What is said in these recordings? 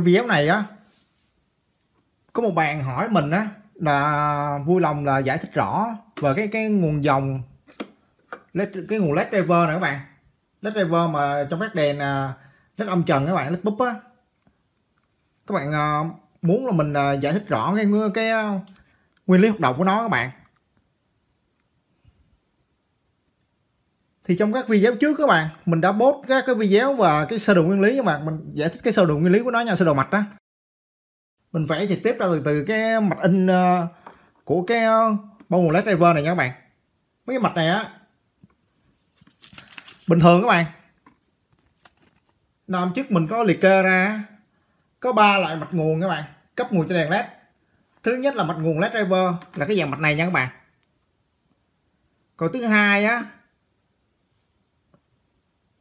cái video này á có một bạn hỏi mình á là vui lòng là giải thích rõ về cái cái nguồn dòng LED, cái nguồn led driver này các bạn. Led driver mà trong các đèn à, led âm trần các bạn led búp á. Các bạn à, muốn là mình à, giải thích rõ cái cái nguyên lý hoạt động của nó các bạn. Thì trong các video trước các bạn, mình đã post các cái video và cái sơ đồ nguyên lý các bạn. Mình giải thích cái sơ đồ nguyên lý của nó nha, sơ đồ mạch đó mình vẽ trực tiếp ra từ từ cái mạch in ờ, của cái ờ, bao nguồn led driver này nha các bạn. Mấy cái mạch này á, bình thường các bạn. Năm trước mình có liệt kê ra, có ba loại mạch nguồn các bạn, cấp nguồn cho đèn led. Thứ nhất là mạch nguồn led driver, là cái dạng mạch này nha các bạn. Còn thứ hai á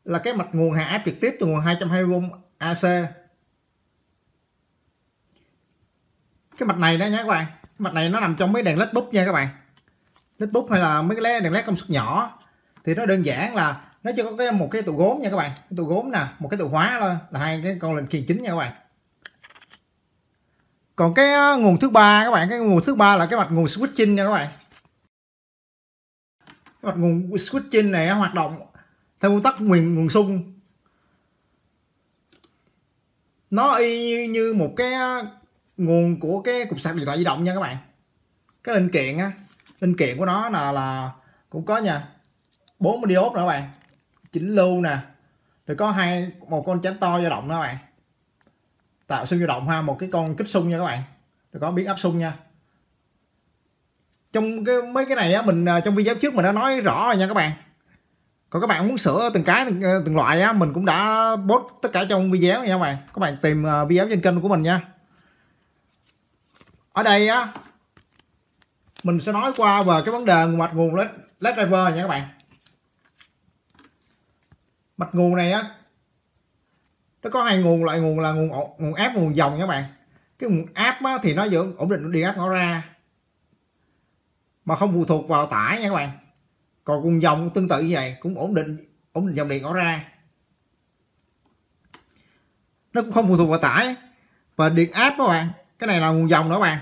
là cái mạch nguồn hạ áp trực tiếp từ nguồn 220V AC cái mạch này đó nhé các bạn. Mạch này nó nằm trong mấy đèn led bút nha các bạn. Led bút hay là mấy cái đèn led công suất nhỏ. Thì nó đơn giản là nó chỉ có cái một cái tụ gốm nha các bạn. Cái tụ gốm nè, một cái tụ hóa thôi là hai cái con lệnh kiện chính nha các bạn. Còn cái ờ, nguồn thứ ba các bạn, cái nguồn thứ ba là cái mạch nguồn switching nha các bạn. Cái mạch nguồn switching này hoạt động theo nguyên tắc nguồn nguồn sung. Nó y như một cái nguồn của cái cục sạc điện thoại di động nha các bạn. Cái linh kiện, á, linh kiện của nó là là cũng có nha 40 diode nữa các bạn. Chỉnh lưu nè, rồi có hai, một con chánh to dao động nữa các bạn. Tạo xung dao động ha, một cái con kích xung nha các bạn. Rồi có biến áp xung nha. Trong cái, mấy cái này á, mình à, trong video trước mình đã nói rõ rồi nha các bạn còn các bạn muốn sửa từng cái từng, từng loại á mình cũng đã post tất cả trong video nha các bạn. Các bạn tìm à, video trên kênh của mình nha. Ở đây á mình sẽ nói qua về cái vấn đề mạch nguồn led, led driver nha các bạn. Mạch nguồn này á nó có hai nguồn loại nguồn là nguồn nguồn áp nguồn dòng nha các bạn. Cái nguồn áp á, thì nó giữ ổn định điện áp nó ra mà không phụ thuộc vào tải nha các bạn còn nguồn dòng tương tự như vậy, cũng ổn định ổn định dòng điện nó ra nó cũng không phụ thuộc vào tải. Và điện áp các bạn, cái này là nguồn dòng đó các bạn.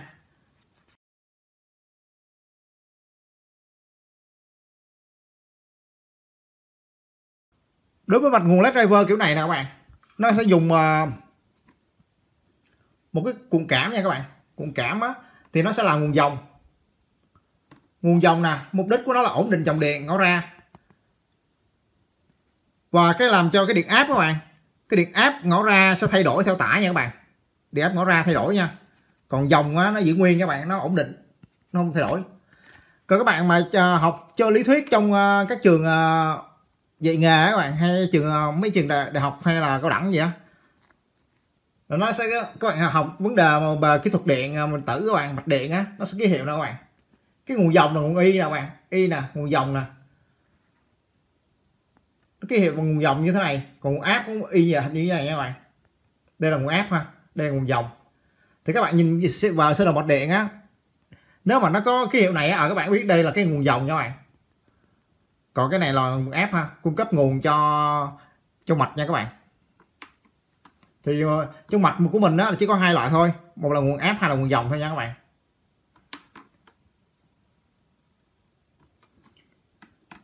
Đối với mặt nguồn led driver kiểu này nè các bạn, nó sẽ dùng ờ, một cái cuộn cảm nha các bạn. Cuộn cảm á, thì nó sẽ là nguồn dòng nguồn dòng nè mục đích của nó là ổn định dòng điện ngõ ra. Và cái làm cho cái điện áp các bạn cái điện áp ngõ ra sẽ thay đổi theo tải nha các bạn. Điện áp ngõ ra thay đổi nha. Còn dòng á, nó giữ nguyên các bạn nó ổn định nó không thay đổi. Còn các bạn mà à, học cho lý thuyết trong à, các trường à, dạy nghề các bạn hay trường mấy trường đại, đại học hay là cao đẳng gì á nó sẽ các bạn học vấn đề mà kỹ thuật điện mình tử các bạn mạch điện á nó sẽ ký hiệu nè các bạn cái nguồn dòng là nguồn y nè bạn. Y nè nguồn dòng nè. Cái hiệu bằng nguồn dòng như thế này còn nguồn áp cũng y như thế này nha bạn. Đây là nguồn áp ha đây là nguồn dòng. Thì các bạn nhìn vào sơ đồ mạch điện á nếu mà nó có ký hiệu này á à, các bạn biết đây là cái nguồn dòng nha bạn. Còn cái này là nguồn áp ha cung cấp nguồn cho cho mạch nha các bạn. Thì ờ, trong mạch của mình đó chỉ có hai loại thôi một là nguồn áp hay là nguồn dòng thôi nha các bạn.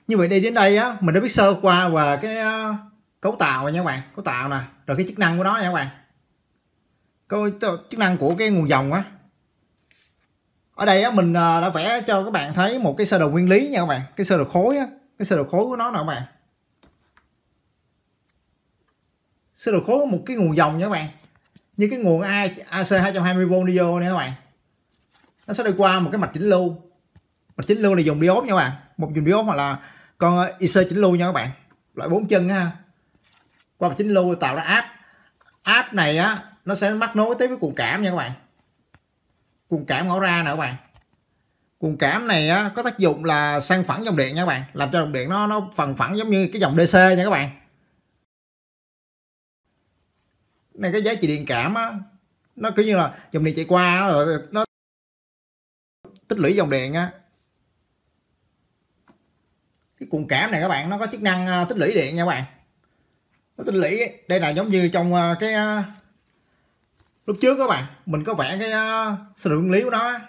Như vậy đi đến đây á, mình đã biết sơ qua và cái ờ, cấu tạo nha các bạn, cấu tạo nè, rồi cái chức năng của nó nha các bạn. Coi chức năng của cái nguồn dòng á. Ở đây á, mình ờ, đã vẽ cho các bạn thấy một cái sơ đồ nguyên lý nha các bạn, cái sơ đồ khối á, cái sơ đồ khối của nó nè các bạn. Sơ đồ khối có một cái nguồn dòng nha các bạn, như cái nguồn AC 220V đi vô nha các bạn. Nó sẽ đi qua một cái mạch chỉnh lưu. Mạch chỉnh lưu này dùng diode nha các bạn, một dùng diode hoặc là con ờ, IC chỉnh lưu nha các bạn. Loại bốn chân ha. Qua chỉnh lưu tạo ra áp áp này á nó sẽ mắc nối tới với cuộn cảm nha các bạn. Cuộn cảm ngõ ra nè các bạn. Cuộn cảm này á, có tác dụng là sang phẳng dòng điện nha các bạn. Làm cho dòng điện nó nó phần phẳng giống như cái dòng DC nha các bạn. Này cái giá trị điện cảm á nó cứ như là dòng điện chạy qua rồi nó tích lũy dòng điện á cái cuộn cảm này các bạn, nó có chức năng ờ, tích lũy điện nha các bạn. Nó tích lũy, đây là giống như trong ờ, cái ờ, lúc trước các bạn, mình có vẽ cái sơ đồ nguyên lý của nó.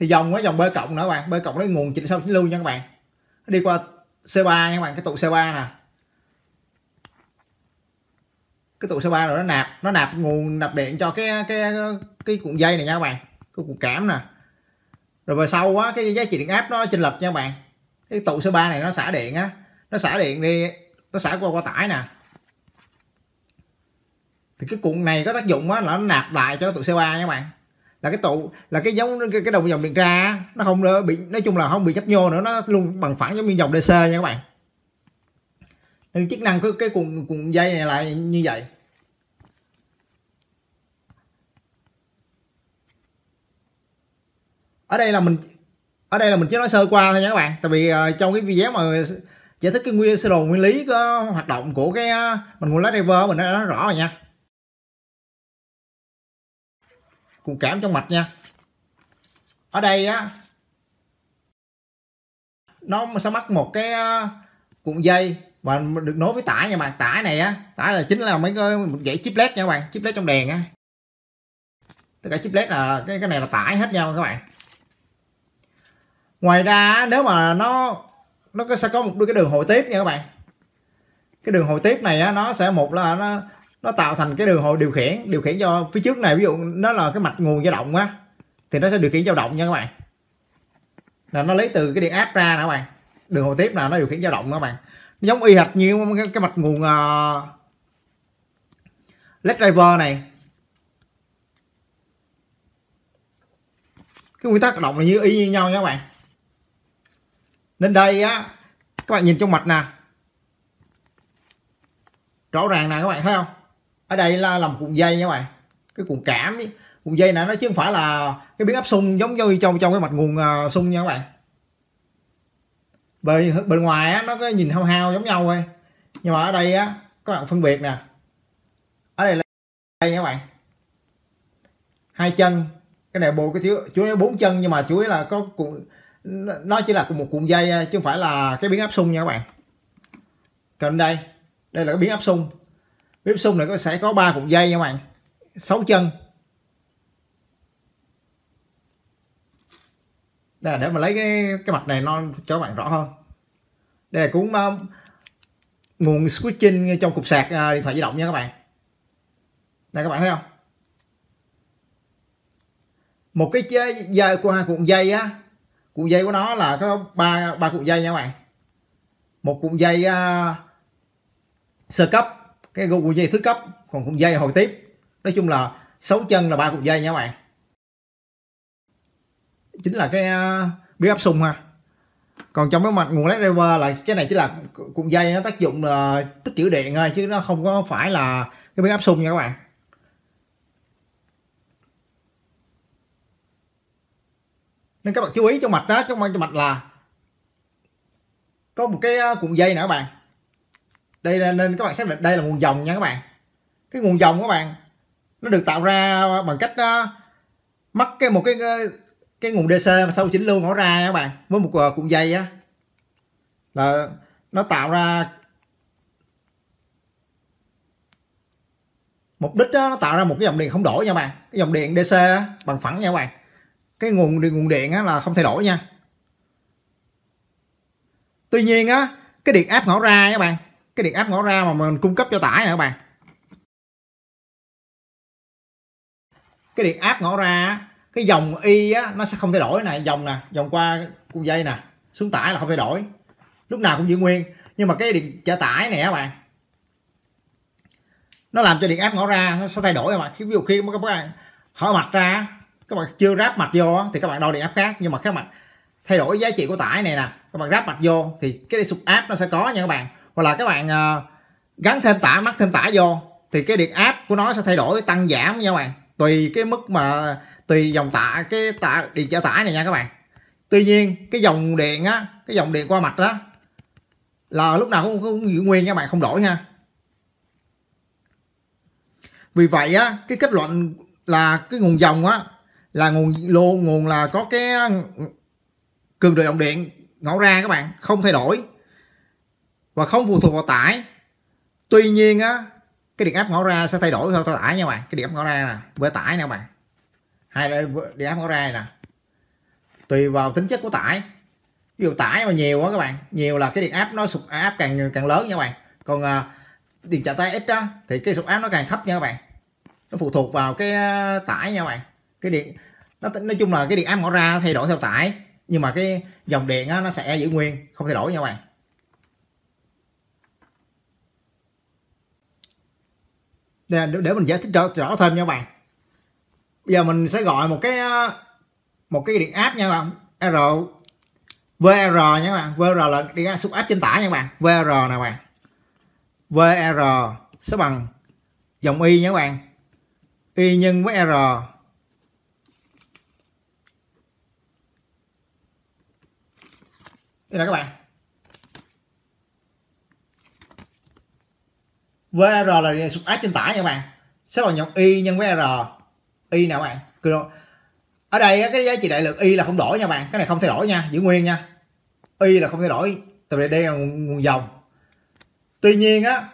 Thì dòng cái dòng B cộng nữa các bạn B cộng lấy nguồn chỉnh sau chỉnh lưu nha các bạn. Đi qua C3 nha các bạn, cái tụ C3 nè. Cái tụ C3 rồi nó nạp nó nạp nguồn, nạp điện cho cái cái cái cuộn dây này nha các bạn, cái cuộn cảm nè. Rồi về sau á, cái giá trị điện áp nó chênh lệch nha các bạn cái tụ C3 này nó xả điện á. Nó xả điện đi nó xả qua qua tải nè. Thì cái cuộn này có tác dụng á là nó nạp lại cho tụ C3 nha các bạn. Là cái tụ là cái giống cái, cái đồng dòng điện ra nó không bị nói chung là không bị chấp nhô nữa nó luôn bằng phẳng giống như dòng DC nha các bạn. Nên chức năng của cái cuộn cuộn dây này lại như vậy. Ở đây là mình ở đây là mình chỉ nói sơ qua thôi nha các bạn. Tại vì uh, trong cái video mà giải thích cái nguyên sơ đồ nguyên lý có hoạt động của cái ờ, mình nguồn lá driver mình đã nói rõ rồi nha. Cùng cảm trong mạch nha. Ở đây á nó sẽ mắc một cái ờ, cuộn dây và được nối với tải nha bạn. Tải này á tải là chính là mấy cái dãy chip led nha các bạn. Chiplet trong đèn á. Tất cả chip led là cái cái này là tải hết nhau các bạn ngoài ra nếu mà nó nó sẽ có một cái đường hồi tiếp nha các bạn. Cái đường hồi tiếp này á, nó sẽ một là nó nó tạo thành cái đường hồi điều khiển điều khiển cho phía trước này. Ví dụ nó là cái mạch nguồn dao động á thì nó sẽ điều khiển dao động nha các bạn. Là nó lấy từ cái điện áp ra nè các bạn. Đường hồi tiếp là nó điều khiển dao động các bạn. Giống y hệt như cái, cái mạch nguồn uh, led driver này. Cái nguyên tắc hoạt động là như y như nhau nha các bạn nên đây á các bạn nhìn trong mạch nè. Rõ ràng nè các bạn thấy không? Ở đây là làm cuộn dây nha các bạn. Cái cuộn cảm cuộn dây này nó chứ không phải là cái biến áp xung giống như trong trong cái mạch nguồn uh, nha các bạn. Bên bên ngoài á, nó có nhìn hao hao giống nhau thôi. Nhưng mà ở đây á các bạn phân biệt nè. Ở đây là đây nha các bạn. Hai chân. Cái này bộ cái chuối chú bốn chân nhưng mà chú ý là có cuộn nó chỉ là một cuộn dây chứ không phải là cái biến áp xung nha các bạn. Còn đây đây là cái biến áp xung biến áp xung này có sẽ có ba cuộn dây nha các bạn. Sáu chân. Đây là để mà lấy cái cái mặt này nó cho các bạn rõ hơn. Đây là cũng uh, ờ, nguồn switching trong cục sạc uh, điện thoại di động nha các bạn. Đây các bạn thấy không? Một cái dây qua cuộn dây á cuộn dây của nó là có ba ba cuộn dây nha các bạn. Một cuộn dây uh, sơ cấp cái cuộn dây thứ cấp còn cuộn dây hồi tiếp. Nói chung là sáu chân là ba cuộn dây nha các bạn. Chính là cái à, uh, biến áp sung ha. Còn trong cái mặt nguồn led driver là cái này chỉ là cuộn dây nó tác dụng là tích trữ điện thôi chứ nó không có phải là cái biến áp sung nha các bạn. Nên các bạn chú ý cho mạch đó trong mạch là có một cái à, cuộn dây nè các bạn. Đây nên các bạn xác định đây là nguồn dòng nha các bạn. Cái nguồn dòng các bạn nó được tạo ra bằng cách đó, mắc cái một cái à, cái nguồn DC mà sau chỉnh lưu nó ra các bạn với một cuộn dây á. Là nó tạo ra mục đích đó, nó tạo ra một cái dòng điện không đổi nha bạn. Cái dòng điện DC bằng phẳng nha các bạn cái nguồn nguồn điện á, là không thay đổi nha. Tuy nhiên á cái điện áp ngõ ra các bạn cái điện áp ngõ ra mà mình cung cấp cho tải nè các bạn. Cái điện áp ngõ ra cái dòng y á nó sẽ không thay đổi này dòng nè dòng qua cung dây nè xuống tải là không thay đổi. Lúc nào cũng giữ nguyên nhưng mà cái điện trả tải này các bạn nó làm cho điện áp ngõ ra nó sẽ thay đổi các bạn. Ví dụ khi các bạn hỏi mạch ra các bạn chưa ráp mạch vô thì các bạn đo điện áp khác. Nhưng mà các bạn thay đổi giá trị của tải này nè. Các bạn ráp mạch vô thì cái sụp áp nó sẽ có nha các bạn. Hoặc là các bạn uh, gắn thêm tải mắc thêm tải vô thì cái điện áp của nó sẽ thay đổi tăng giảm nha các bạn. Tùy cái mức mà tùy dòng tải cái tải điện trở tải này nha các bạn. Tuy nhiên cái dòng điện á cái dòng điện qua mạch đó là lúc nào cũng, cũng giữ nguyên nha các bạn không đổi ha. Vì vậy á cái kết luận là cái nguồn dòng á là nguồn lô nguồn là có cái cường độ dòng điện ngõ ra các bạn không thay đổi và không phụ thuộc vào tải. Tuy nhiên á cái điện áp ngõ ra sẽ thay đổi theo tải nha bạn. Cái điện áp ngõ ra nè với tải nè bạn. Hai đây điện áp ngõ ra này nè. Tùy vào tính chất của tải. Ví dụ tải mà nhiều quá các bạn nhiều là cái điện áp nó sụp áp càng càng lớn nha các bạn. Còn à, điện trả tay ít á thì cái sụp áp nó càng thấp nha các bạn. Nó phụ thuộc vào cái à, tải nha các bạn cái điện nó nói chung là cái điện áp mở ra nó thay đổi theo tải nhưng mà cái dòng điện á, nó sẽ giữ nguyên không thay đổi nha các bạn. Để, để mình giải thích rõ, rõ thêm nha các bạn. Bây giờ mình sẽ gọi một cái một cái điện áp nha các bạn R VR nha các bạn. VR là điện áp xúc áp trên tải nha các bạn. VR nè các bạn. VR sẽ bằng dòng Y nha các bạn. Y nhân với R. đây là các bạn. VR là xúc áp trên tải nha các bạn. Sẽ bằng dòng Y nhân với R. Y nè các bạn. Ở đây cái giá trị đại lượng Y là không đổi nha bạn. Cái này không thay đổi nha. Giữ nguyên nha. Y là không thay đổi. Tại vì đây là nguồn, dòng. Tuy nhiên á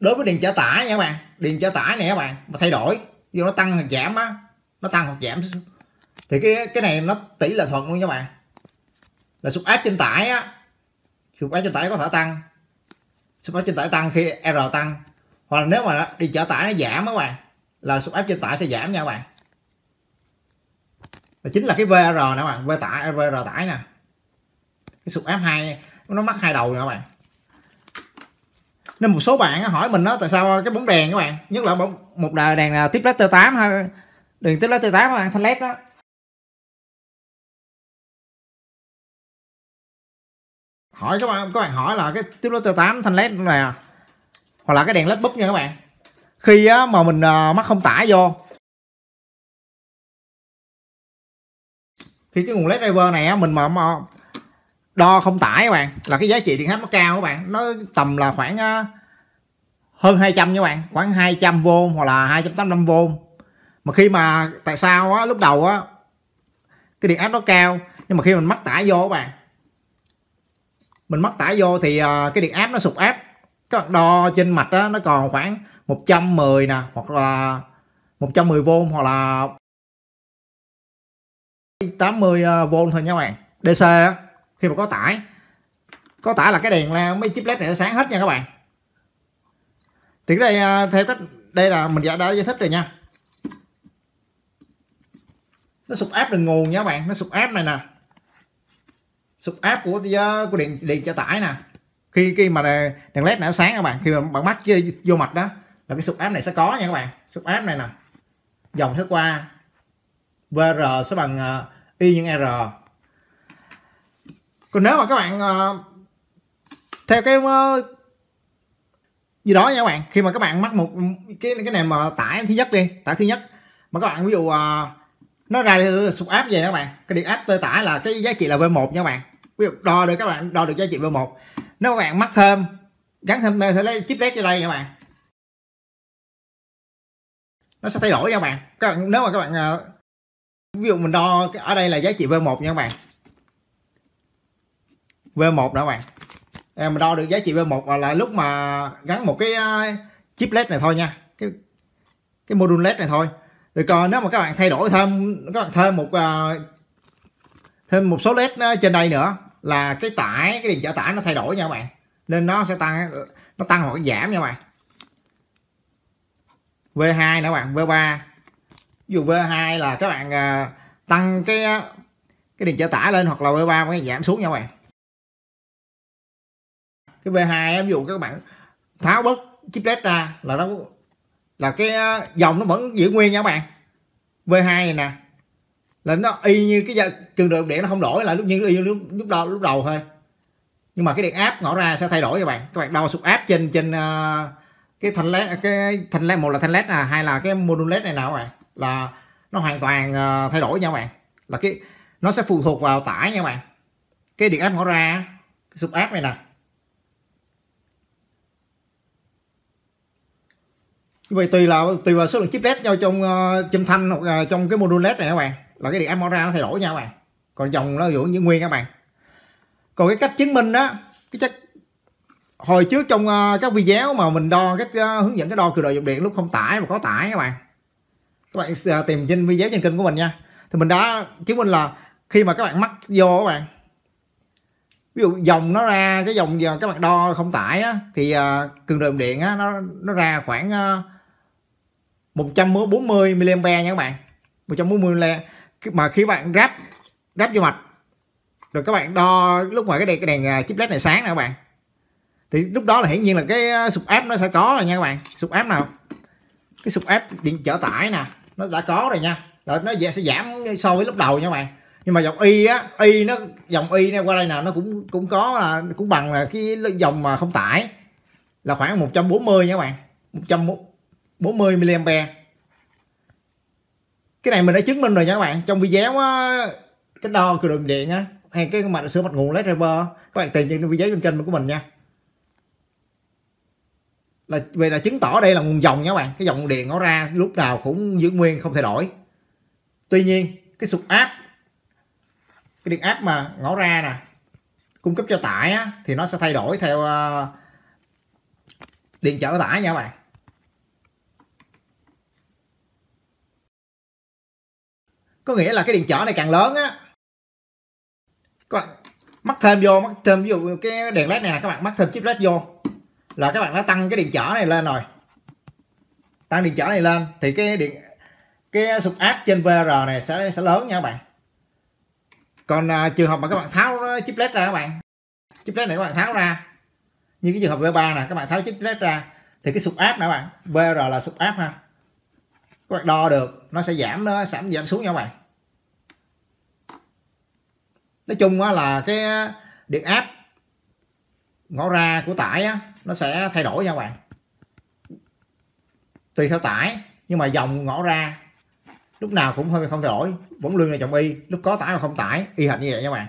đối với điện trả tải nha các bạn. Điện trả tải này các bạn mà thay đổi do nó tăng hoặc giảm á nó tăng hoặc giảm thì cái cái này nó tỷ lệ thuận luôn các bạn. Là sụp áp trên tải á. Sụp áp trên tải có thể tăng. Sụp áp trên tải tăng khi R tăng. Hoặc là nếu mà đi chở tải nó giảm các bạn, là sụp áp trên tải sẽ giảm nha các bạn. Là chính là cái VR nè các bạn, V tải VR tải nè. Cái sụp áp hai, nó mắc hai đầu nè các bạn. Nên một số bạn hỏi mình đó tại sao cái bóng đèn các bạn? Nhất là một đài đèn tiếp led T8 hay đèn tiếp led T8 các bạn, thanh led đó hỏi các bạn các bạn hỏi là cái tiếp nối T8 thanh led này à? hoặc là cái đèn led búp nha các bạn. Khi á, mà mình à, mắc không tải vô. Khi cái nguồn led driver này á, mình mà, mà đo không tải các bạn là cái giá trị điện áp nó cao các bạn. Nó tầm là khoảng uh, hơn 200 nha các bạn. Khoảng 200V hoặc là 285V mà khi mà tại sao á, lúc đầu á cái điện áp nó cao nhưng mà khi mình mắc tải vô các bạn mình mắc tải vô thì à, cái điện áp nó sụt áp các bạn đo trên mạch đó, nó còn khoảng 110 nè hoặc là 110V hoặc là 80V à, thôi nha các bạn. DC khi mà có tải có tải là cái đèn là mấy chip led này nó sáng hết nha các bạn. Thì cái đây à, theo cách đây là mình đã, đã giải thích rồi nha. Nó sụp áp đường nguồn nha các bạn nó sụp áp này nè sụp áp của của điện điện trở tải nè. Khi khi mà đèn led nó sáng các bạn khi mà bạn mắt vô mạch đó là cái sụp áp này sẽ có nha các bạn. Sụp áp này nè. Dòng thứ qua. VR sẽ bằng uh, Y nhân R. Còn nếu mà các bạn uh, theo cái uh, gì đó nha các bạn khi mà các bạn mắc một cái cái này mà tải thứ nhất đi tải thứ nhất mà các bạn ví dụ uh, nó ra sụp áp vậy đó các bạn cái điện áp tơi tải là cái giá trị là V1 nha các bạn ví dụ đo được các bạn đo được giá trị V1 nếu các bạn mắc thêm gắn thêm sẽ lấy chip led cho đây các bạn. Nó sẽ thay đổi nha các bạn. Các bạn nếu mà các bạn ờ, ví dụ mình đo ở đây là giá trị V1 nha các bạn. V1 đó các bạn. Ờ, em đo được giá trị V1 là lúc mà gắn một cái ờ, chip led này thôi nha. Cái cái module led này thôi. Rồi còn nếu mà các bạn thay đổi thêm các bạn thêm một uh, thêm một số led trên đây nữa là cái tải cái điện trở tải nó thay đổi nha các bạn. Nên nó sẽ tăng nó tăng hoặc giảm nha các bạn. V2 nữa bạn V3 ví dụ V2 là các bạn uh, tăng cái cái điện trở tải lên hoặc là V3 cái giảm xuống nha các bạn. Cái V2 ví dụ các bạn tháo bớt chip led ra là nó là cái dòng nó vẫn giữ nguyên nha các bạn. V2 này nè là nó y như cái cường độ điện nó không đổi là lúc như y lúc lúc đầu lúc đầu thôi. Nhưng mà cái điện áp ngõ ra sẽ thay đổi các bạn. Các bạn đo sụp áp trên trên uh, cái thanh led cái thanh led một là thanh led à hai là cái module led này nào các bạn? Là nó hoàn toàn uh, thay đổi nha các bạn. Là cái nó sẽ phụ thuộc vào tải nha các bạn. Cái điện áp ngõ ra sụp áp này nè. Vậy tùy là tùy vào số lượng chip led nhau trong à, uh, trong thanh hoặc uh, trong cái module led này các bạn là cái điện áp mở ra nó thay đổi nha các bạn. Còn dòng nó giữ như nguyên các bạn. Còn cái cách chứng minh đó cái chất hồi trước trong uh, các video mà mình đo cách uh, hướng dẫn cái đo cường độ dòng điện lúc không tải và có tải các bạn. Các bạn uh, tìm trên video trên kênh của mình nha. Thì mình đã chứng minh là khi mà các bạn mắc vô các bạn ví dụ dòng nó ra cái dòng giờ các bạn đo không tải á, thì uh, cường độ dòng điện á, nó nó ra khoảng uh, 140 mA nha các bạn. 140 mA mà khi bạn ráp ráp vô mạch, rồi các bạn đo lúc mà cái đèn cái đèn à, chip led này sáng nè các bạn. Thì lúc đó là hiển nhiên là cái à, sụp áp nó sẽ có rồi nha các bạn. Sụp áp nào? Cái sụp áp điện trở tải nè, nó đã có rồi nha. Rồi nó sẽ giảm so với lúc đầu nha các bạn. Nhưng mà dòng y á, y nó, dòng y này qua đây nè, nó cũng cũng có là, cũng bằng là cái dòng mà không tải, là khoảng 140 nha các bạn. 140 mA cái này mình đã chứng minh rồi nha các bạn. Trong video á, cái đo cường độ điện á hay cái mặt sửa mặt nguồn lấy driver các bạn tìm trên video trên kênh của mình nha. Là về là chứng tỏ đây là nguồn dòng nha các bạn. Cái dòng điện nó ra lúc nào cũng giữ nguyên không thay đổi. Tuy nhiên cái sụp áp cái điện áp mà ngõ ra nè cung cấp cho tải á, thì nó sẽ thay đổi theo uh, điện trở tải nha các bạn. Có nghĩa là cái điện trở này càng lớn á. Các bạn mắc thêm vô mắc thêm ví dụ cái đèn led này là các bạn mắc thêm chip led vô là các bạn đã tăng cái điện trở này lên rồi. Tăng điện trở này lên thì cái điện cái sụp áp trên VR này sẽ sẽ lớn nha các bạn. Còn à, trường hợp mà các bạn tháo chip led ra các bạn chip led này các bạn tháo ra như cái trường hợp V3 nè các bạn tháo chip led ra thì cái sụp áp nè các bạn VR là sụp áp ha. Các bạn đo được nó sẽ giảm nó giảm giảm xuống nha các bạn nói chung là cái điện áp ngõ ra của tải nó sẽ thay đổi nha các bạn. Tùy theo tải, nhưng mà dòng ngõ ra, lúc nào cũng hơi không thay đổi, vẫn luôn là trọng y, lúc có tải mà không tải, y hệt như vậy nha các bạn.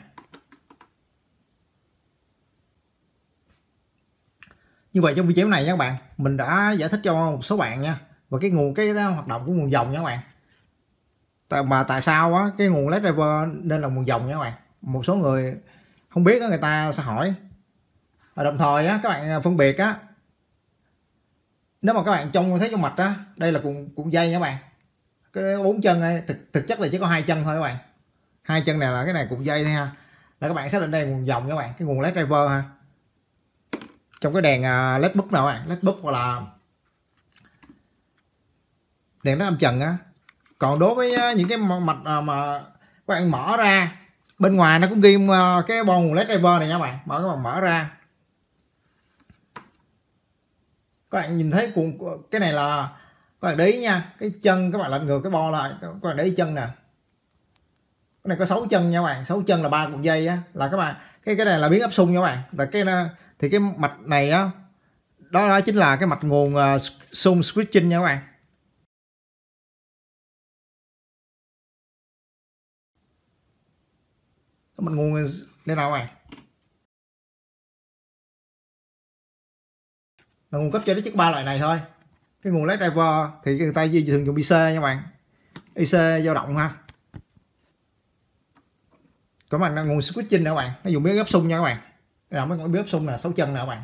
Như vậy trong video này nha các bạn, mình đã giải thích cho một số bạn nha và cái nguồn cái hoạt động của nguồn dòng nha các bạn. Tại, mà tại sao á, cái nguồn led driver nên là nguồn dòng nha các bạn? Một số người không biết người ta sẽ hỏi. Và đồng thời á, các bạn à, phân biệt á, nếu mà các bạn trông thấy trong mạch á, đây là cuộn cuộn dây nha các bạn. Cái bốn chân này thực thực chất là chỉ có hai chân thôi các bạn. Hai chân này là cái này cuộn dây thôi ha. Là các bạn xác định đây nguồn dòng các bạn, cái nguồn led driver ha. Trong cái đèn à, led bút nào các bạn? Led bút hoặc là đèn nó âm trần á. Còn đối với à, những cái mạch mà các bạn mở ra bên ngoài nó cũng ghi ờ, cái bon nguồn led driver này nha các bạn. Mở các bạn mở ra. Các bạn nhìn thấy cuộn cái này là các bạn để ý nha cái chân các bạn lật ngược cái bo lại. Các bạn để ý chân nè. Cái này có 6 chân nha các bạn 6 chân là ba cuộn dây á. Là các bạn cái cái này là biến áp xung nha các bạn. Là cái ờ, thì cái mạch này á đó đó chính là cái mạch nguồn ờ, uh, switching nha các bạn. Mình nguồn đây nào này bạn là nguồn cấp cho nó chiếc ba loại này thôi. Cái nguồn led driver thì người ta thường dùng IC nha bạn. IC dao động ha. Có bạn nguồn switching nè các bạn. Nó dùng biết gấp xung nha các bạn. Là mấy con biến gấp xung là sáu chân nè các bạn.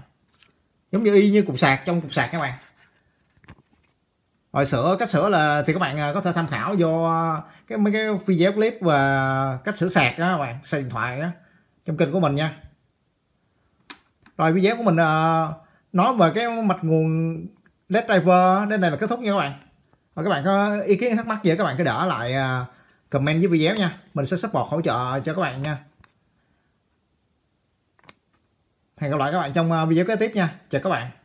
Giống như y như cục sạc, trong cục sạc các bạn rồi sửa cách sửa là thì các bạn à, có thể tham khảo vô à, cái mấy cái video clip và cách sửa sạc đó các bạn sạc điện thoại đó trong kênh của mình nha. Rồi video của mình uh, nói về cái mạch nguồn led driver đến đây là kết thúc nha các bạn. Và các bạn có ý kiến thắc mắc gì các bạn cứ đỡ lại comment dưới video nha. Mình sẽ support hỗ trợ cho các bạn nha. Hẹn gặp lại các bạn trong video kế tiếp nha. Chào các bạn.